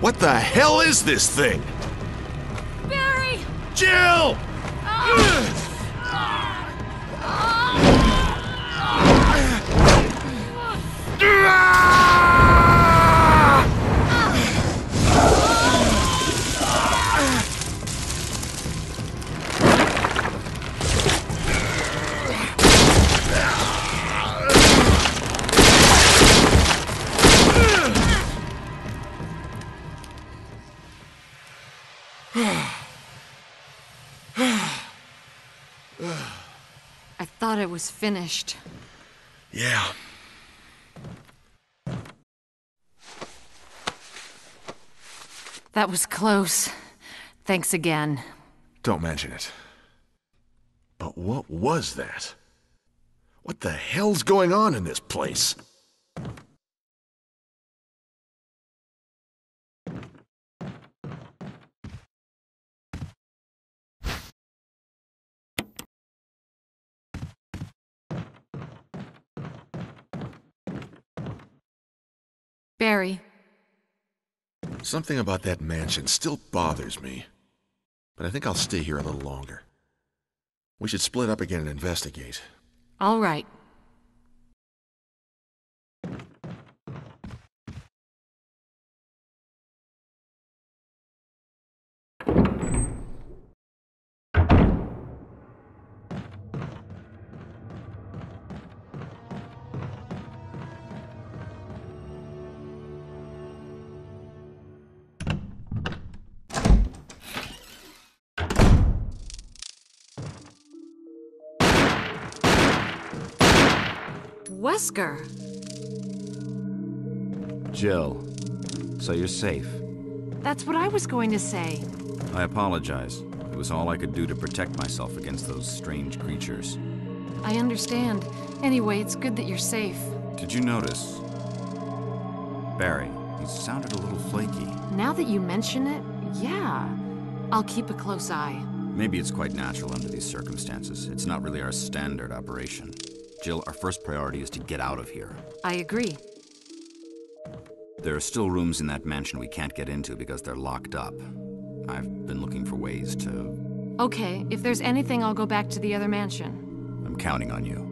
What the hell is this thing? Barry! Jill! I thought it was finished. Yeah. That was close. Thanks again. Don't mention it. But what was that? What the hell's going on in this place? Barry, Something about that mansion still bothers me. But I think I'll stay here a little longer. We should split up again and investigate. all right. Wesker! Jill, so you're safe. That's what I was going to say. I apologize. It was all I could do to protect myself against those strange creatures. I understand. Anyway, it's good that you're safe. Did you notice? Barry, he sounded a little flaky. Now that you mention it, yeah. I'll keep a close eye. Maybe it's quite natural under these circumstances. It's not really our standard operation. Jill, our first priority is to get out of here. I agree. There are still rooms in that mansion we can't get into because they're locked up. I've been looking for ways to. Okay, if there's anything, I'll go back to the other mansion. I'm counting on you.